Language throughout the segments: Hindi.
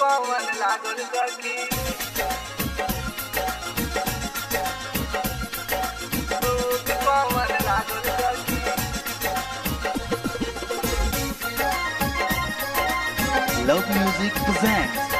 कौन लागल सखी रोग कौन लागल सखी Love Music presents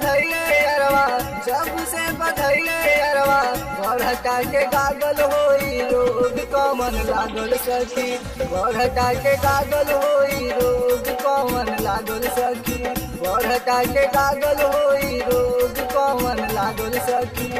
बधैले अरवा, जब से बधैले अरवा बढ़ता के गागल होई रोग कौन लागल सखी? बढ़ता के गागल होई रोग कमन लागल सखी? बढ़ता के गागल होई रोग कमन लागल सखी?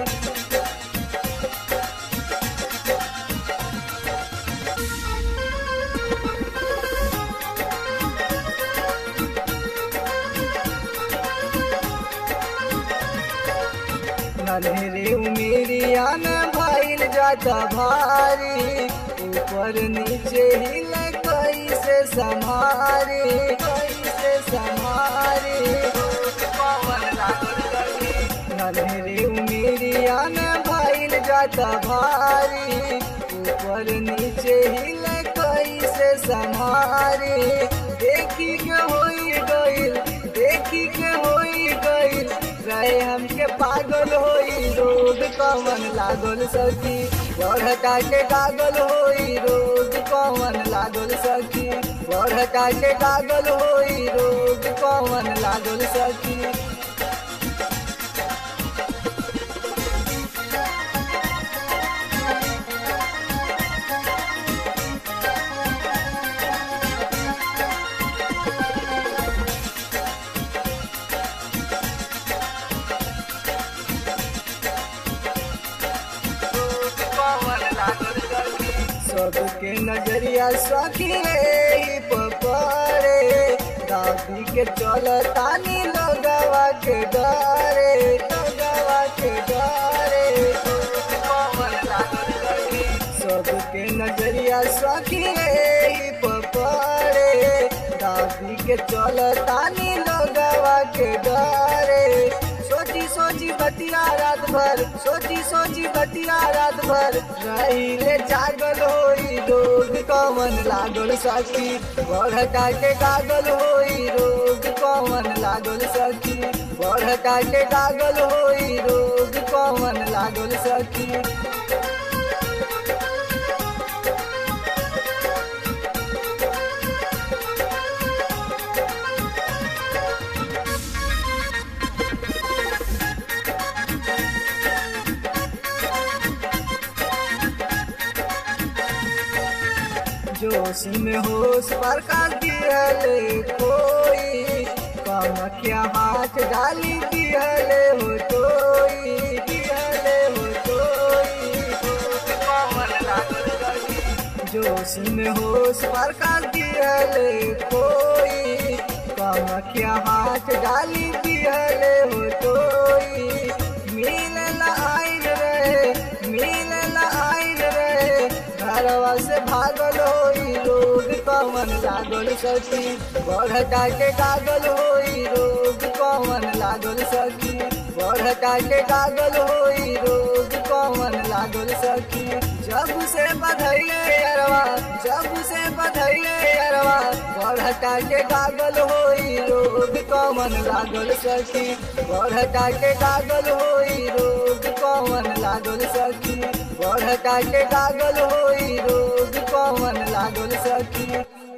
नन्हेरे उमेरिया न भइल जाता भारी। ऊपर नीचे सखी नन्हेरे उमेरिया जाता भारी। ऊपर नीचे हिल कैसे संभारे देखी के होई गइल देखी के गइल रहे हमके पागल होई कौन लागल सखी। बढ़ता के कागल होई रोज कौन लागल सखी। बढ़ता के कागल होई रोज कौन लागल सखी। सबके नज़रिया सखी रे पपरे दादी के चल तानी लगवा के डरे, लगवा के डरे। सबके नज़रिया सखी रे पपरे दादी के चल तानी लगवा के डरे। बतिया रात भर, सोची सोची बतिया रात भर। रहिले जागल होई, रोग कौन लागल सखी। बढ़ता के गागल होई, रोग कौन लागल सखी। बढ़ता के गागल होई, रोग कौन लागल सखी। जोश में होश प्रकाश दिहले कोई कमखिया हाथ डाली दिहले हो दिहले हो में होश प्रकाश दिहले कोई कमखिया हाथ डाली दिहले हो घरवा से भागल होई लोग कौन लागल सखी। बढ़ता के कागल होई रोग कौन लागल सखी। बढ़ता के गागल होई रोग कौन लागल सखी। जब से बधैले अरवा, जब से बधैले अरवा बढ़ता के गागल होई रोग कौन लागल सखी। बढ़ता के गागल होई रोग कौन लागल सखी। बढ़ता के गागल होई रोग कौन लागल सखी।